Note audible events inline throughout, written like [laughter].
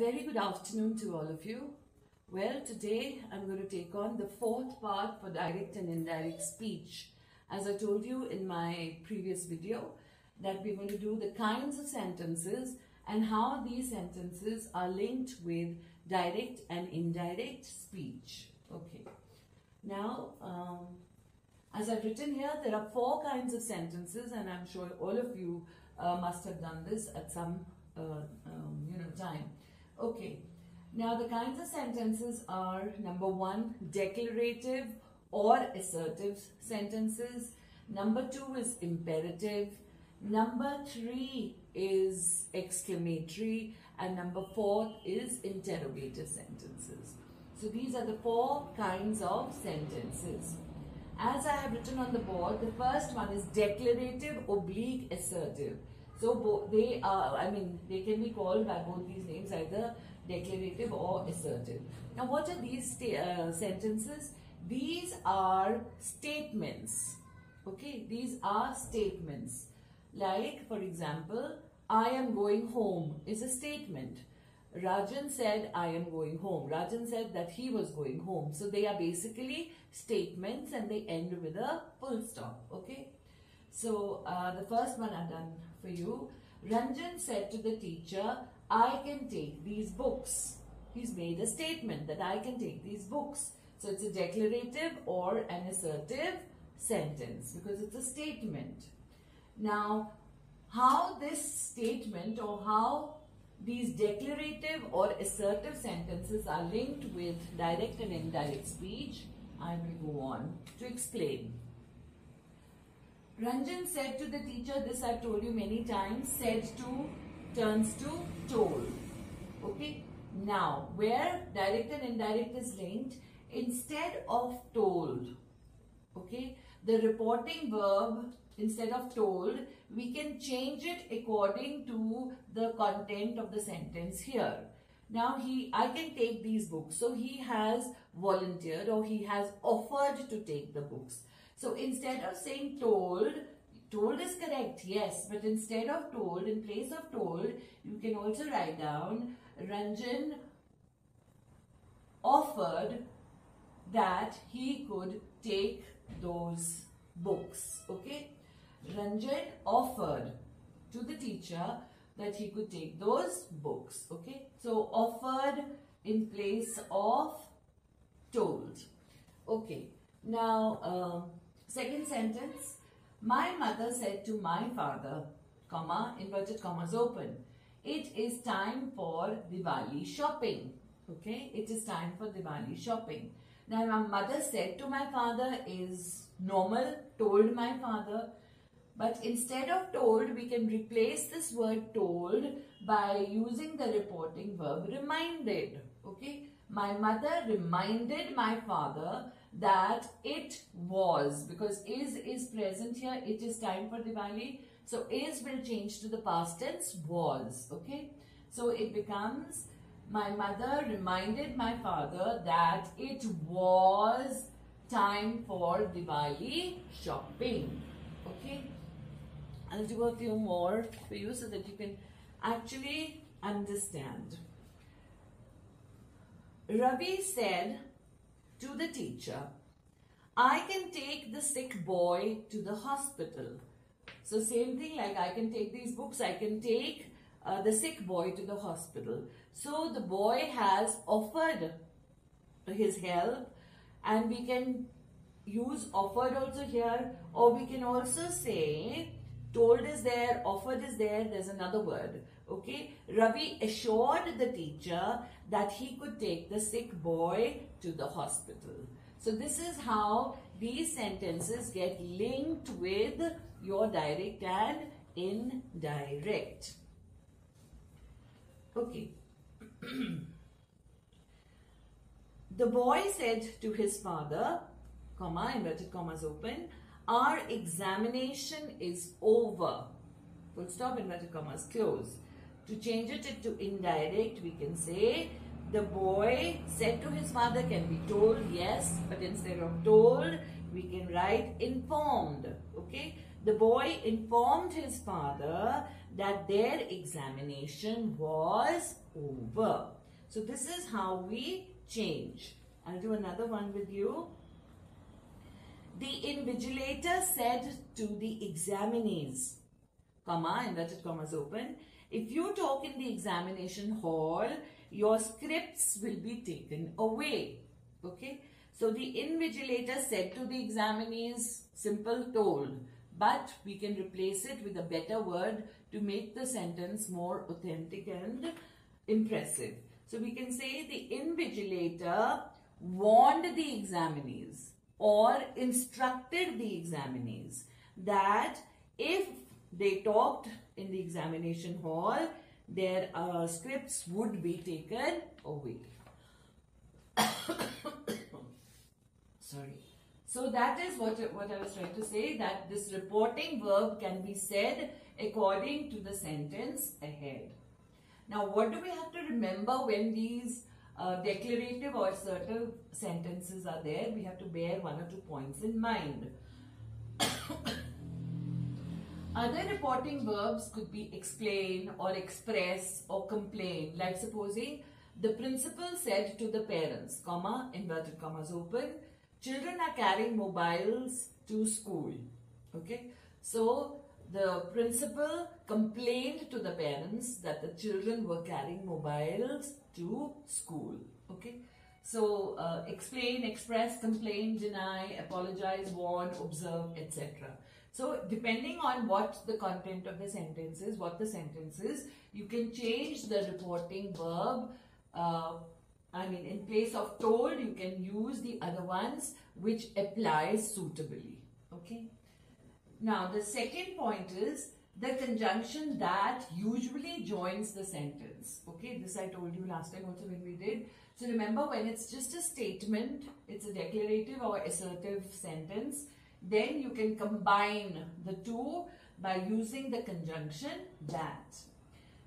very good afternoon to all of you. Well, today I'm going to take on the fourth part for direct and indirect speech. As I told you in my previous video, that we're going to do the kinds of sentences and how these sentences are linked with direct and indirect speech. Okay. Now, um, as I've written here, there are four kinds of sentences and I'm sure all of you uh, must have done this at some uh, um, you know time. Okay. Now the kinds of sentences are number one, declarative or assertive sentences. Number two is imperative. Number three is exclamatory. And number four is interrogative sentences. So these are the four kinds of sentences. As I have written on the board, the first one is declarative oblique assertive. So they are, I mean, they can be called by both these names, either declarative or assertive. Now, what are these uh, sentences? These are statements. Okay, these are statements. Like, for example, I am going home is a statement. Rajan said, I am going home. Rajan said that he was going home. So they are basically statements and they end with a full stop. Okay. So uh, the first one I've done for you. Ranjan said to the teacher, I can take these books. He's made a statement that I can take these books. So it's a declarative or an assertive sentence because it's a statement. Now, how this statement or how these declarative or assertive sentences are linked with direct and indirect speech, I will go on to explain. Ranjan said to the teacher, this I've told you many times, said to turns to told. Okay. Now, where direct and indirect is linked, instead of told, okay, the reporting verb, instead of told, we can change it according to the content of the sentence here. Now, he, I can take these books. So, he has volunteered or he has offered to take the books. So instead of saying told, told is correct, yes, but instead of told, in place of told, you can also write down Ranjan offered that he could take those books, okay? Ranjan offered to the teacher that he could take those books, okay? So offered in place of told, okay? Now, um, Second sentence, my mother said to my father, comma, inverted commas open, it is time for Diwali shopping. Okay, it is time for Diwali shopping. Now, my mother said to my father is normal, told my father. But instead of told, we can replace this word told by using the reporting verb reminded. Okay, my mother reminded my father that it was because is is present here it is time for Diwali. So is will change to the past tense was okay? So it becomes my mother reminded my father that it was time for Diwali shopping okay? I'll do a few more for you so that you can actually understand. Ravi said to the teacher, I can take the sick boy to the hospital. So same thing like I can take these books, I can take uh, the sick boy to the hospital. So the boy has offered his help and we can use offered also here or we can also say told is there, offered is there, there's another word. Okay, Ravi assured the teacher that he could take the sick boy to the hospital. So this is how these sentences get linked with your direct and indirect. Okay. [clears throat] the boy said to his father, comma, inverted commas open, our examination is over. Full stop, inverted commas close. To change it to indirect, we can say, the boy said to his father can be told, yes, but instead of told, we can write informed, okay? The boy informed his father that their examination was over. So this is how we change. I'll do another one with you. The invigilator said to the examinees, comma, inverted commas open, if you talk in the examination hall, your scripts will be taken away. Okay. So the invigilator said to the examinees, simple told, but we can replace it with a better word to make the sentence more authentic and impressive. So we can say the invigilator warned the examinees or instructed the examinees that if they talked in the examination hall, their uh, scripts would be taken away. [coughs] Sorry. So that is what, what I was trying to say, that this reporting verb can be said according to the sentence ahead. Now, what do we have to remember when these uh, declarative or assertive sentences are there? We have to bear one or two points in mind. [coughs] Other reporting verbs could be explain or express or complain. Like supposing the principal said to the parents, comma, inverted commas open, children are carrying mobiles to school. Okay. So the principal complained to the parents that the children were carrying mobiles to school. Okay. So, uh, explain, express, complain, deny, apologize, warn, observe, etc. So, depending on what the content of the sentence is, what the sentence is, you can change the reporting verb. Uh, I mean, in place of told, you can use the other ones which applies suitably. Okay. Now, the second point is the conjunction that usually joins the sentence. Okay, this I told you last time also when we did. So remember when it's just a statement, it's a declarative or assertive sentence, then you can combine the two by using the conjunction that.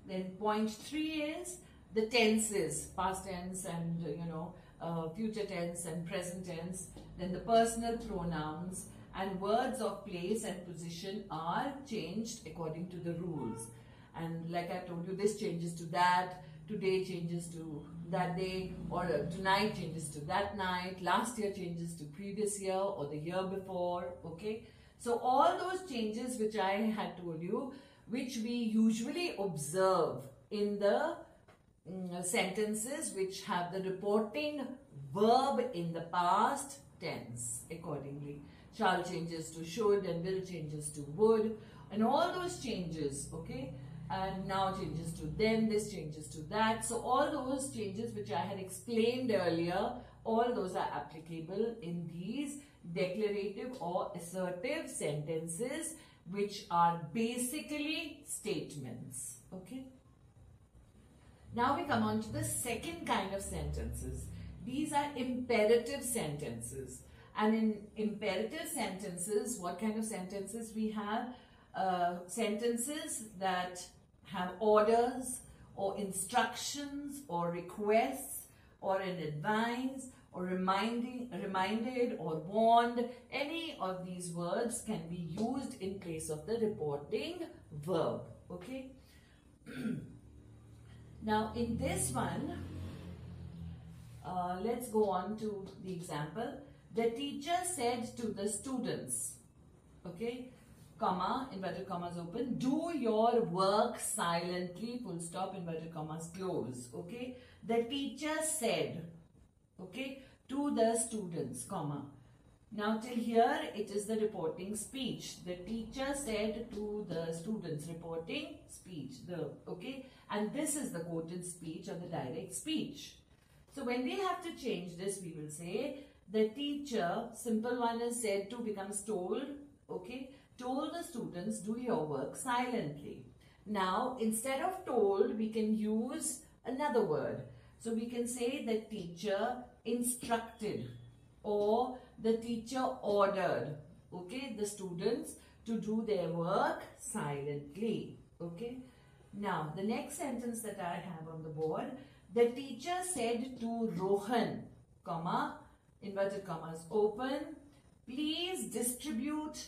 Then point three is the tenses, past tense and you know, uh, future tense and present tense. Then the personal pronouns and words of place and position are changed according to the rules. And like I told you, this changes to that, today changes to that day, or uh, tonight changes to that night, last year changes to previous year or the year before, okay? So all those changes which I had told you, which we usually observe in the mm, sentences which have the reporting verb in the past tense accordingly shall changes to should and will changes to would and all those changes okay and now changes to then this changes to that. So all those changes which i had explained earlier all those are applicable in these declarative or assertive sentences which are basically statements. Okay? Now we come on to the second kind of sentences. These are imperative sentences. And in imperative sentences, what kind of sentences we have? Uh, sentences that have orders or instructions or requests or an advice or reminding, reminded or warned. Any of these words can be used in place of the reporting verb. Okay. [clears throat] now in this one, uh, let's go on to the example. The teacher said to the students, okay, comma, inverted commas open, do your work silently, full stop, inverted commas close, okay. The teacher said, okay, to the students, comma. Now till here it is the reporting speech. The teacher said to the students reporting speech, the okay, and this is the quoted speech or the direct speech. So when we have to change this, we will say the teacher, simple one is said to becomes told, okay, told the students do your work silently. Now, instead of told, we can use another word. So we can say the teacher instructed or the teacher ordered, okay, the students to do their work silently, okay. Now, the next sentence that I have on the board, the teacher said to Rohan, comma, inverted commas, open. Please distribute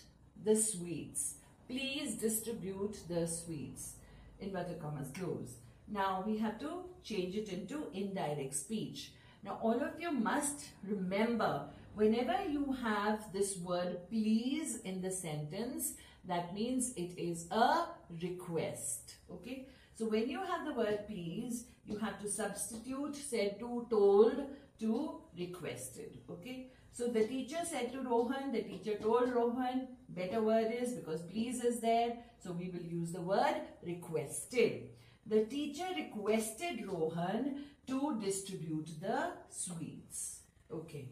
the sweets. Please distribute the sweets. inverted commas close. Now we have to change it into indirect speech. Now all of you must remember whenever you have this word please in the sentence, that means it is a request. Okay. So when you have the word please, you have to substitute said to, told to requested. Okay. So the teacher said to Rohan, the teacher told Rohan, better word is because please is there. So we will use the word requested. The teacher requested Rohan to distribute the sweets. Okay.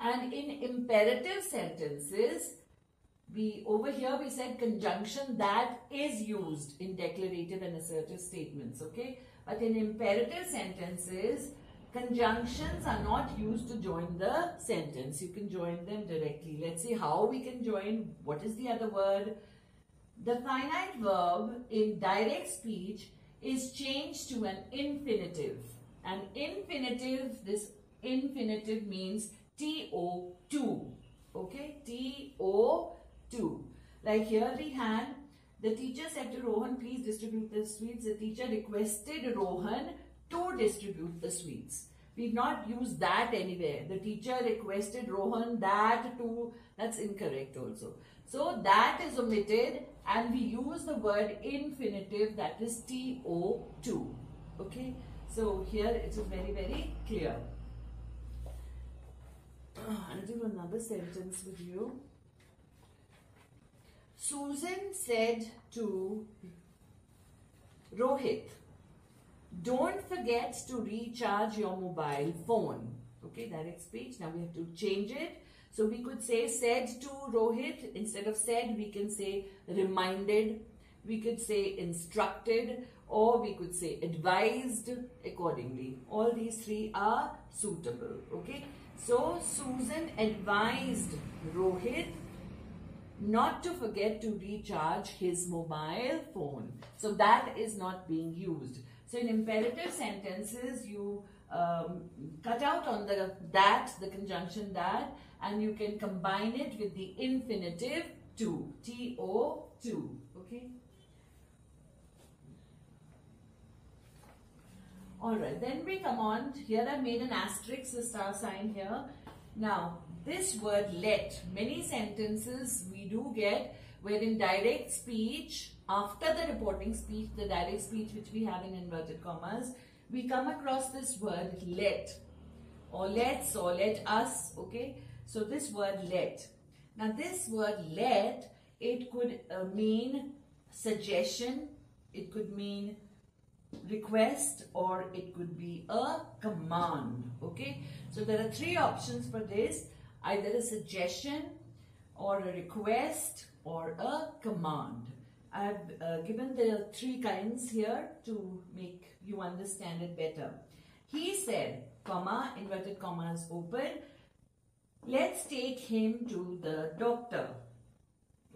And in imperative sentences, we over here we said conjunction that is used in declarative and assertive statements. Okay. But in imperative sentences, conjunctions are not used to join the sentence. You can join them directly. Let's see how we can join. What is the other word? The finite verb in direct speech is changed to an infinitive. An infinitive, this infinitive means TO2. Okay, TO2. Like here we had, the teacher said to Rohan, please distribute the sweets. The teacher requested Rohan to distribute the sweets. We've not used that anywhere. The teacher requested Rohan that to, that's incorrect also. So that is omitted and we use the word infinitive that is TO2. Okay. So here it is very, very clear. Uh, I'll do another sentence with you. Susan said to Rohit, don't forget to recharge your mobile phone. Okay, direct speech. Now we have to change it. So we could say said to Rohit. Instead of said, we can say reminded. We could say instructed or we could say advised accordingly. All these three are suitable. Okay. So Susan advised Rohit not to forget to recharge his mobile phone. So that is not being used. So in imperative sentences, you um, cut out on the that, the conjunction that, and you can combine it with the infinitive to, T-O-2, okay? Alright, then we come on, here I made an asterisk, the star sign here. Now, this word let, many sentences we do get where in direct speech, after the reporting speech, the direct speech which we have in inverted commas, we come across this word let or let's or let us, okay? So this word let. Now this word let, it could uh, mean suggestion, it could mean request or it could be a command, okay? So there are three options for this, either a suggestion or a request or a command. I've uh, given the three kinds here to make you understand it better. He said, comma, inverted commas open, let's take him to the doctor.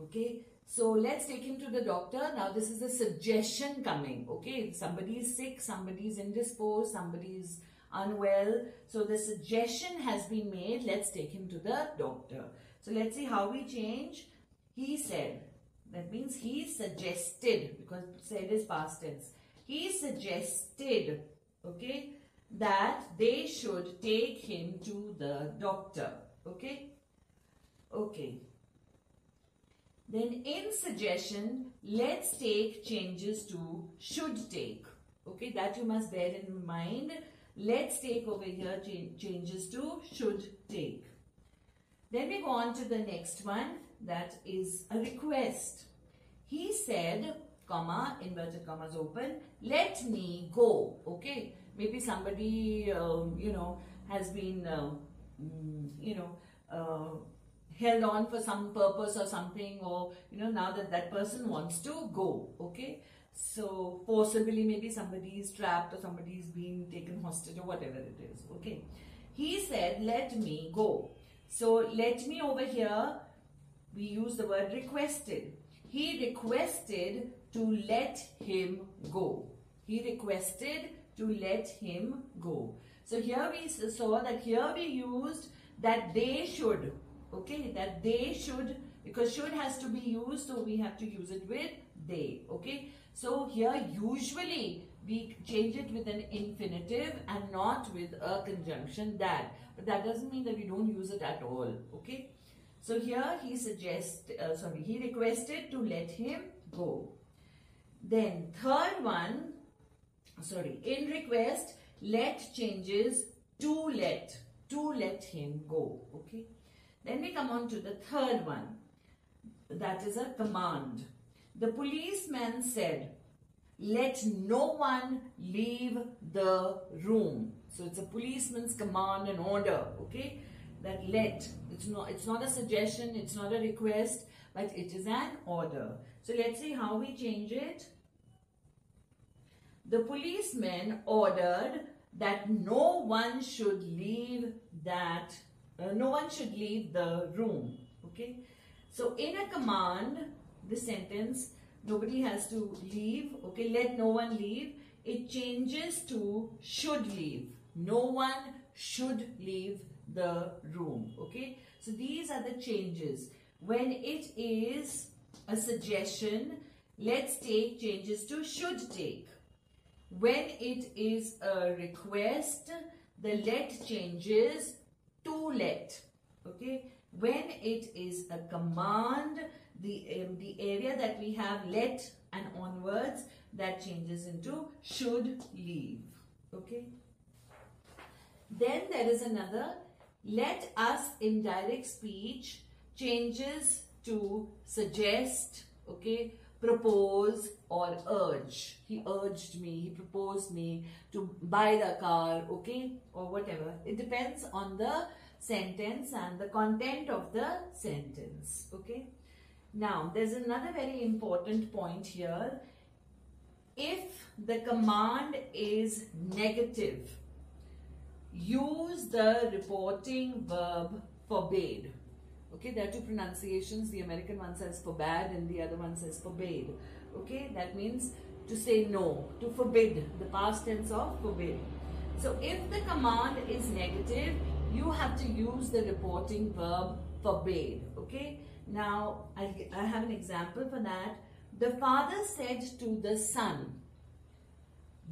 Okay, so let's take him to the doctor. Now this is a suggestion coming. Okay, somebody is sick, somebody is indisposed, somebody is unwell. So the suggestion has been made, let's take him to the doctor. So let's see how we change. He said, that means he suggested, because said is past tense. He suggested, okay, that they should take him to the doctor. Okay? Okay. Then in suggestion, let's take changes to should take. Okay, that you must bear in mind. Let's take over here changes to should take. Then we go on to the next one that is a request. He said, comma, inverted commas open, let me go. Okay, maybe somebody, um, you know, has been, uh, mm, you know, uh, held on for some purpose or something or, you know, now that that person wants to go. Okay, so possibly maybe somebody is trapped or somebody is being taken hostage or whatever it is. Okay, he said, let me go. So let me over here, we use the word requested. He requested to let him go. He requested to let him go. So here we saw that here we used that they should. Okay, that they should because should has to be used so we have to use it with they. Okay, So here usually we change it with an infinitive and not with a conjunction that. But that doesn't mean that we don't use it at all. Okay. So here he suggests, uh, sorry, he requested to let him go. Then third one, sorry, in request, let changes to let, to let him go. Okay. Then we come on to the third one. That is a command. The policeman said, let no one leave the room. So it's a policeman's command and order, okay? That let, it's not, it's not a suggestion, it's not a request, but it is an order. So let's see how we change it. The policeman ordered that no one should leave that, uh, no one should leave the room, okay? So in a command, the sentence, nobody has to leave, okay, let no one leave, it changes to should leave. No one should leave the room, okay. So these are the changes. When it is a suggestion, let's take changes to should take. When it is a request, the let changes to let, okay. When it is a command, the, um, the area that we have let and onwards, that changes into should leave. Okay. Then there is another, let us in direct speech changes to suggest, okay, propose or urge. He urged me, he proposed me to buy the car, okay, or whatever. It depends on the sentence and the content of the sentence, okay. Now, there's another very important point here. If the command is negative, use the reporting verb forbade. Okay, there are two pronunciations. The American one says forbade and the other one says forbade. Okay, that means to say no, to forbid, the past tense of forbid. So if the command is negative, you have to use the reporting verb forbade. Okay, now, I, I have an example for that. The father said to the son,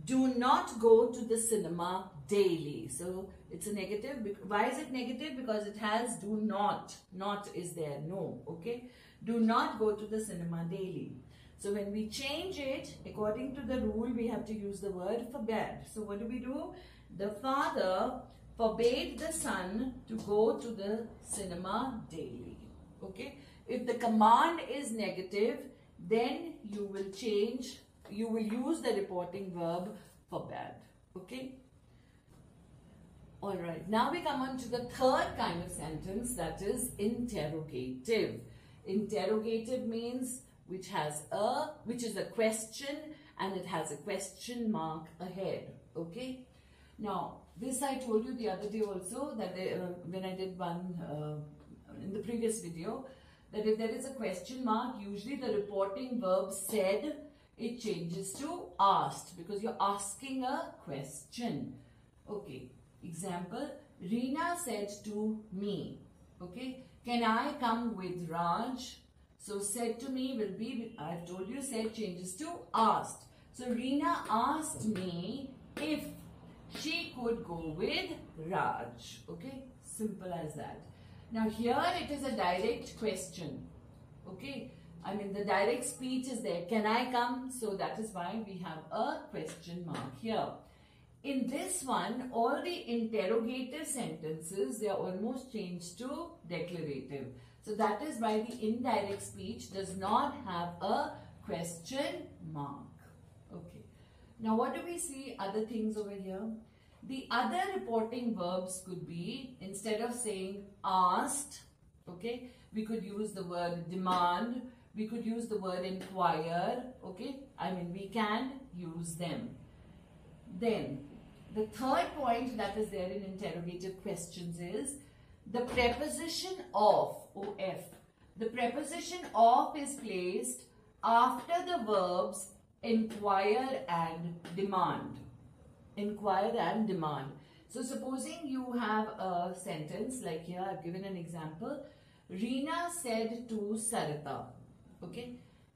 do not go to the cinema daily. So it's a negative. Why is it negative? Because it has do not. Not is there. No. Okay. Do not go to the cinema daily. So when we change it, according to the rule, we have to use the word forbade. So what do we do? The father forbade the son to go to the cinema daily. Okay. If the command is negative, then you will change, you will use the reporting verb forbade. Okay? Alright, now we come on to the third kind of sentence that is interrogative. Interrogative means which has a, which is a question and it has a question mark ahead. Okay? Now, this I told you the other day also that they, uh, when I did one uh, in the previous video that if there is a question mark, usually the reporting verb said, it changes to asked because you're asking a question. Okay, example, Reena said to me, okay, can I come with Raj? So said to me will be, I've told you, said changes to asked. So Reena asked me if she could go with Raj. Okay, simple as that. Now here it is a direct question. Okay. I mean the direct speech is there. Can I come? So that is why we have a question mark here. In this one, all the interrogative sentences, they are almost changed to declarative. So that is why the indirect speech does not have a question mark. Okay. Now what do we see other things over here? The other reporting verbs could be, instead of saying asked, okay, we could use the word demand, we could use the word inquire, okay, I mean we can use them. Then, the third point that is there in interrogative questions is the preposition of, of, the preposition of is placed after the verbs inquire and demand inquire and demand. So supposing you have a sentence like here I've given an example. Reena said to Sarita. Okay.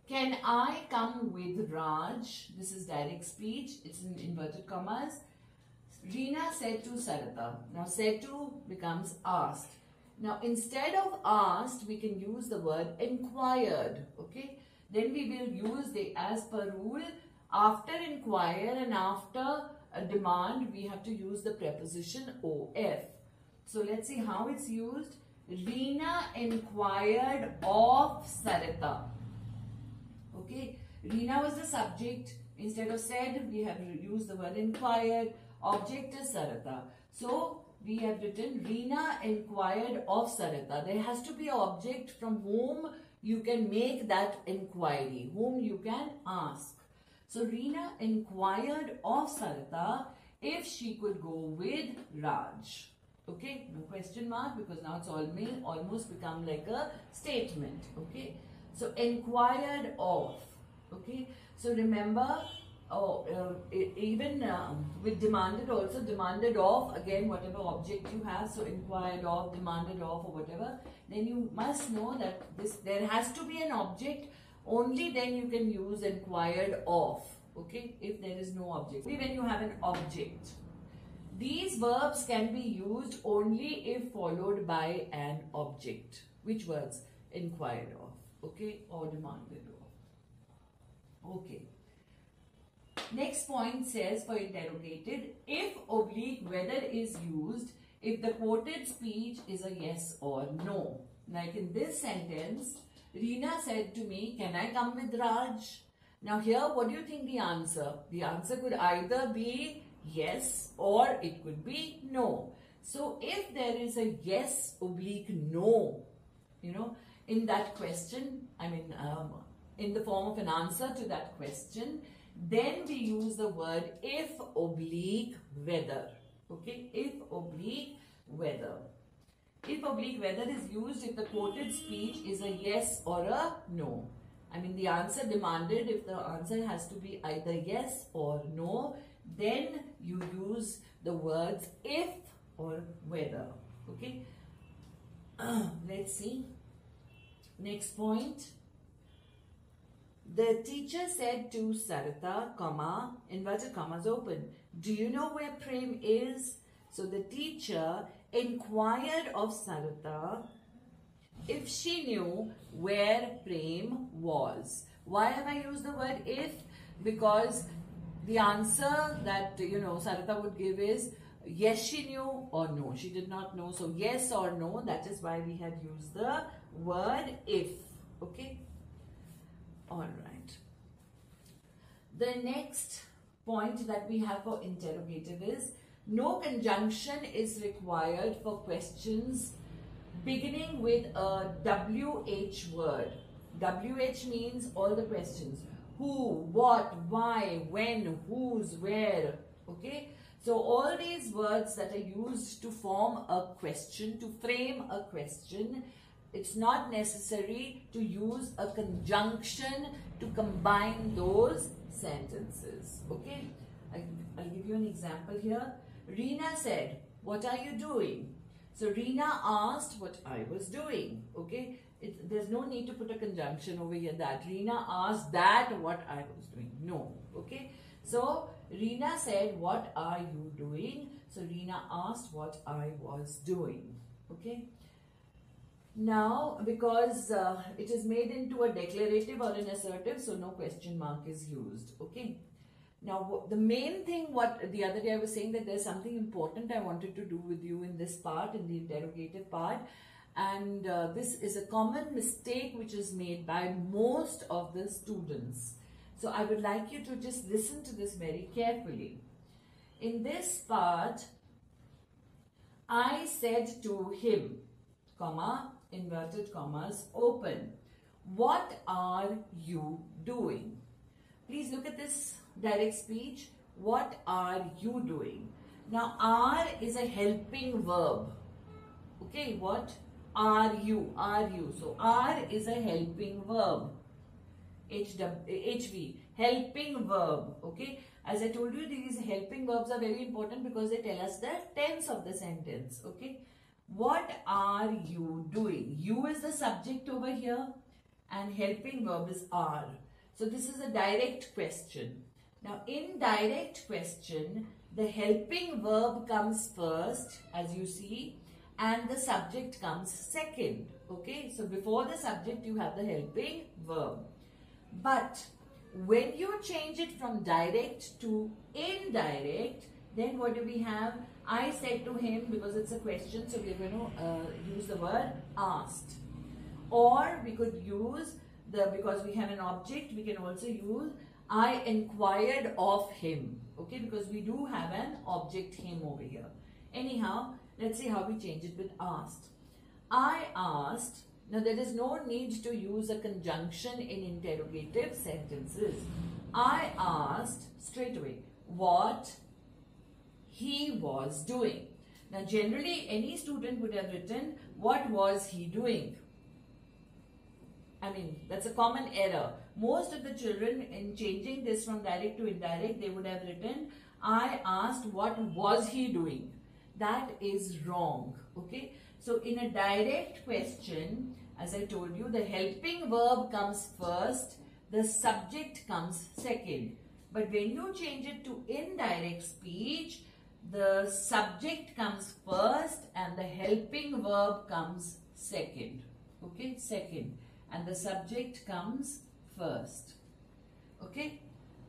Can I come with Raj? This is direct speech. It's in inverted commas. Reena said to Sarita. Now said to becomes asked. Now instead of asked, we can use the word inquired. Okay. Then we will use the as per rule after inquire and after a demand we have to use the preposition of. So let's see how it's used. Reena inquired of Sarita. Okay. Reena was the subject. Instead of said, we have used the word inquired. Object is Sarita. So, we have written Reena inquired of Sarita. There has to be an object from whom you can make that inquiry, whom you can ask. So, Reena inquired of Sarita if she could go with Raj. Okay, no question mark because now it's all may almost become like a statement. Okay, so inquired of. Okay, so remember oh, uh, even uh, with demanded also demanded of again whatever object you have so inquired of demanded of or whatever then you must know that this there has to be an object only then you can use inquired of okay if there is no object. Only when you have an object. These verbs can be used only if followed by an object. Which words? Inquired of okay or demanded of. Okay Next point says for interrogated, if oblique whether is used if the quoted speech is a yes or no. Like in this sentence, Reena said to me, can I come with Raj? Now here, what do you think the answer? The answer could either be yes or it could be no. So if there is a yes oblique no, you know, in that question, I mean, um, in the form of an answer to that question, then we use the word if oblique whether. Okay, if oblique whether. If oblique whether is used if the quoted speech is a yes or a no. I mean the answer demanded if the answer has to be either yes or no then you use the words if or whether. Okay. [clears throat] Let's see. Next point. The teacher said to Sarita, comma, inverted commas open, do you know where Prem is? So the teacher inquired of Sarita if she knew where Prem was. Why have I used the word if? Because the answer that, you know, Sarita would give is yes, she knew or no, she did not know. So yes or no, that is why we had used the word if. Okay. All right. The next point that we have for interrogative is no conjunction is required for questions beginning with a WH word. WH means all the questions. Who, what, why, when, whose, where. Okay. So all these words that are used to form a question, to frame a question, it's not necessary to use a conjunction to combine those sentences. Okay, I'll give you an example here. Reena said, what are you doing? So Reena asked what I was doing. Okay, it, there's no need to put a conjunction over here that Reena asked that what I was doing. No. Okay, so Reena said, what are you doing? So Reena asked what I was doing. Okay. Now, because uh, it is made into a declarative or an assertive, so no question mark is used. Okay. Now, the main thing what the other day I was saying that there's something important I wanted to do with you in this part, in the interrogative part. And uh, this is a common mistake which is made by most of the students. So I would like you to just listen to this very carefully. In this part, I said to him, comma, inverted commas open. What are you doing? Please look at this direct speech. What are you doing? Now, are is a helping verb. Okay, what are you? Are you? So, are is a helping verb. HV, helping verb. Okay, as I told you, these helping verbs are very important because they tell us the tense of the sentence. Okay, what are you doing? You is the subject over here and helping verb is are. So this is a direct question. Now in direct question, the helping verb comes first as you see and the subject comes second. Okay, so before the subject you have the helping verb. But when you change it from direct to indirect, then what do we have? I said to him, because it's a question, so we're going to uh, use the word asked. Or we could use the, because we have an object, we can also use I inquired of him. Okay, because we do have an object him over here. Anyhow, let's see how we change it with asked. I asked now there is no need to use a conjunction in interrogative sentences. I asked straight away what he was doing. Now generally any student would have written what was he doing. I mean that's a common error. Most of the children in changing this from direct to indirect they would have written I asked what was he doing. That is wrong. Okay. So in a direct question as I told you, the helping verb comes first, the subject comes second. But when you change it to indirect speech, the subject comes first and the helping verb comes second. Okay, second. And the subject comes first. Okay,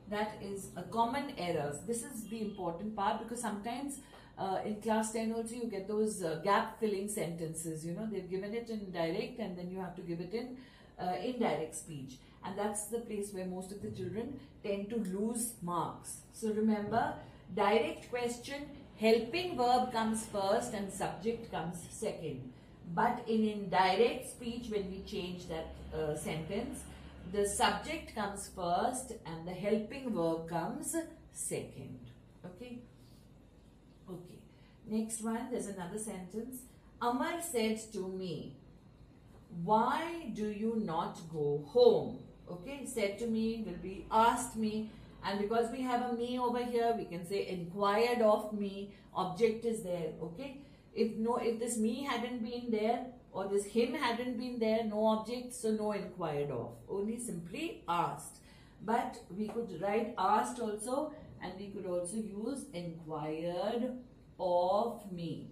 that is a common error. This is the important part because sometimes uh, in class 10 also you get those uh, gap filling sentences you know they've given it in direct and then you have to give it in uh, indirect speech and that's the place where most of the children tend to lose marks so remember direct question helping verb comes first and subject comes second but in indirect speech when we change that uh, sentence the subject comes first and the helping verb comes second okay Okay. Next one, there's another sentence. Amar said to me, why do you not go home? Okay, said to me will be asked me. And because we have a me over here, we can say inquired of me. Object is there. Okay. If no, if this me hadn't been there or this him hadn't been there, no object, so no inquired of. Only simply asked. But we could write asked also and we could also use inquired of me.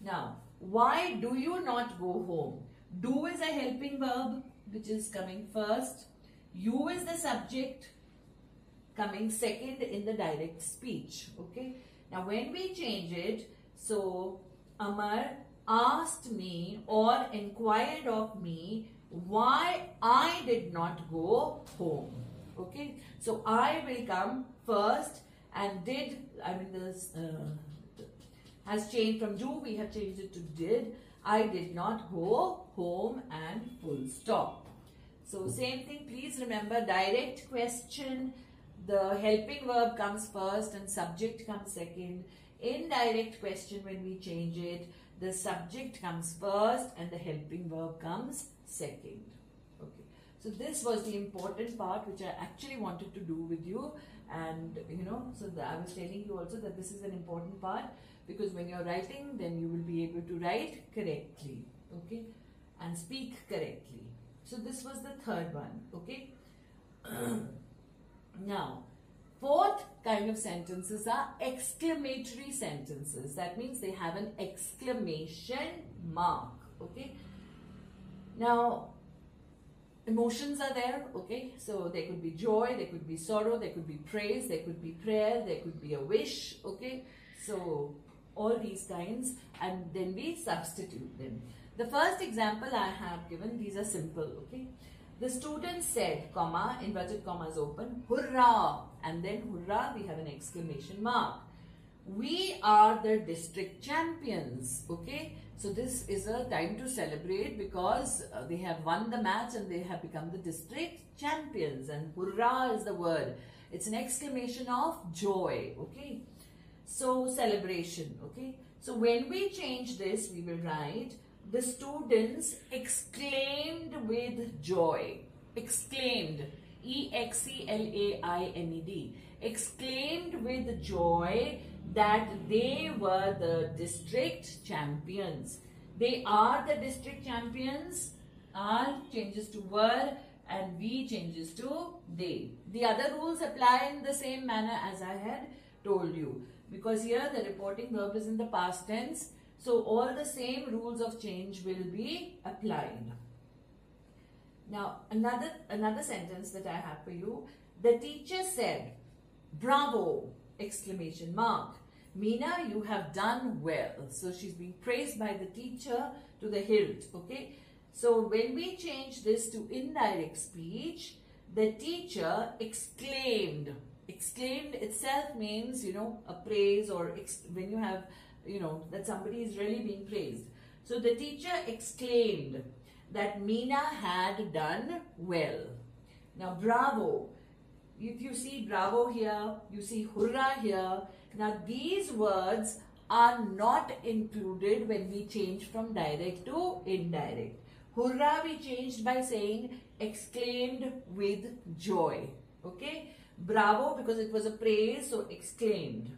Now, why do you not go home? Do is a helping verb which is coming first. You is the subject coming second in the direct speech. Okay. Now, when we change it, so Amar asked me or inquired of me why I did not go home. Okay. So, I will come first and did, I mean this uh, has changed from do, we have changed it to did. I did not go home and full stop. So same thing, please remember direct question, the helping verb comes first and subject comes second. In direct question when we change it, the subject comes first and the helping verb comes second. Okay. So this was the important part which I actually wanted to do with you and you know so the, I was telling you also that this is an important part because when you're writing then you will be able to write correctly okay and speak correctly so this was the third one okay [clears throat] now fourth kind of sentences are exclamatory sentences. That means they have an exclamation mark okay? Now emotions are there okay? So there could be joy there could be sorrow there could be praise there could be prayer there could be a wish okay? So all these kinds and then we substitute them. The first example i have given these are simple okay the student said comma inverted commas open hurrah and then hurrah we have an exclamation mark we are the district champions okay so this is a time to celebrate because uh, they have won the match and they have become the district champions and hurrah is the word. It's an exclamation of joy, okay? So celebration, okay? So when we change this, we will write, the students exclaimed with joy. Exclaimed, E-X-C-L-A-I-M-E-D. Exclaimed with joy that they were the district champions. They are the district champions. are changes to were and we changes to they. The other rules apply in the same manner as I had told you because here the reporting verb is in the past tense so all the same rules of change will be applied. Now another another sentence that I have for you. The teacher said, bravo, exclamation mark. Meena, you have done well. So she's being praised by the teacher to the hilt. Okay. So when we change this to indirect speech, the teacher exclaimed. Exclaimed itself means, you know, a praise or when you have, you know, that somebody is really being praised. So the teacher exclaimed that Meena had done well. Now, bravo. If you see bravo here, you see hurrah here. Now, these words are not included when we change from direct to indirect. Hurrah we changed by saying exclaimed with joy. Okay. Bravo because it was a praise, so exclaimed.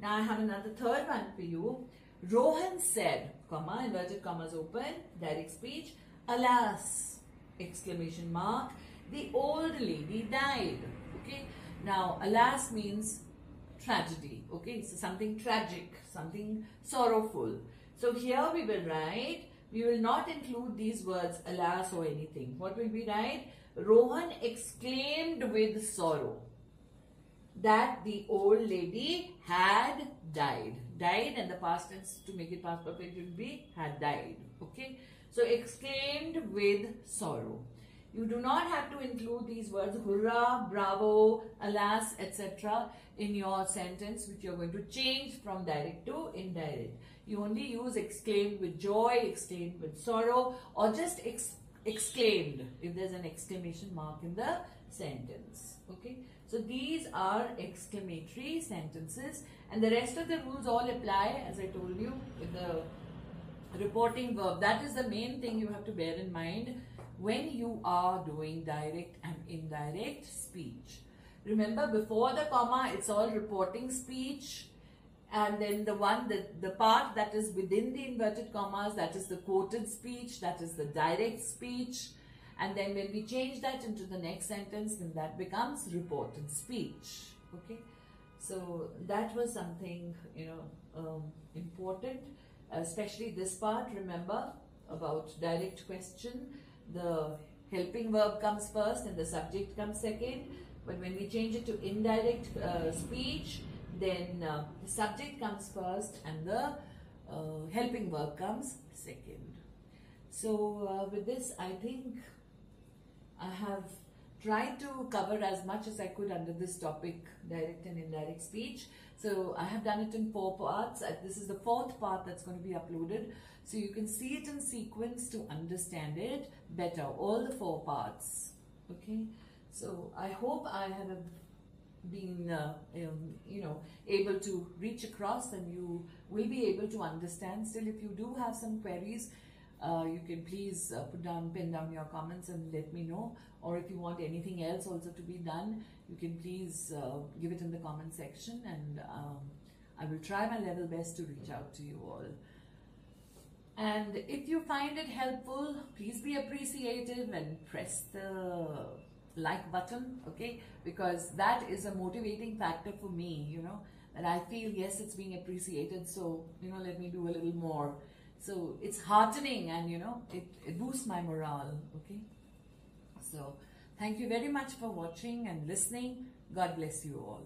Now I have another third one for you. Rohan said, comma, inverted commas open, direct speech. Alas! Exclamation mark. The old lady died. Okay. Now, alas means tragedy. Okay. So something tragic, something sorrowful. So here we will write, we will not include these words alas or anything. What will we write? Rohan exclaimed with sorrow that the old lady had died. Died and the past tense to make it past perfect will be had died. Okay. So exclaimed with sorrow. You do not have to include these words hurrah, bravo, alas, etc. in your sentence which you are going to change from direct to indirect. You only use exclaimed with joy, exclaimed with sorrow or just ex exclaimed if there's an exclamation mark in the sentence. Okay. So these are exclamatory sentences and the rest of the rules all apply as I told you with the reporting verb. That is the main thing you have to bear in mind when you are doing direct and indirect speech. Remember before the comma it's all reporting speech and then the one that the part that is within the inverted commas that is the quoted speech that is the direct speech and then when we change that into the next sentence then that becomes reported speech. Okay? So that was something you know um, important. Especially this part remember about direct question. The helping verb comes first and the subject comes second. But when we change it to indirect uh, speech then uh, the subject comes first and the uh, helping verb comes second. So uh, with this I think I have tried to cover as much as I could under this topic, direct and indirect speech. So I have done it in four parts. Uh, this is the fourth part that's going to be uploaded. So you can see it in sequence to understand it better, all the four parts. Okay. So I hope I have been, uh, um, you know, able to reach across and you will be able to understand. Still, if you do have some queries, uh, you can please uh, put down, pin down your comments and let me know. Or if you want anything else also to be done, you can please uh, give it in the comment section and um, I will try my level best to reach out to you all. And if you find it helpful, please be appreciative and press the like button, okay? Because that is a motivating factor for me, you know, that I feel, yes, it's being appreciated, so, you know, let me do a little more. So it's heartening and, you know, it, it boosts my morale, okay? So thank you very much for watching and listening. God bless you all.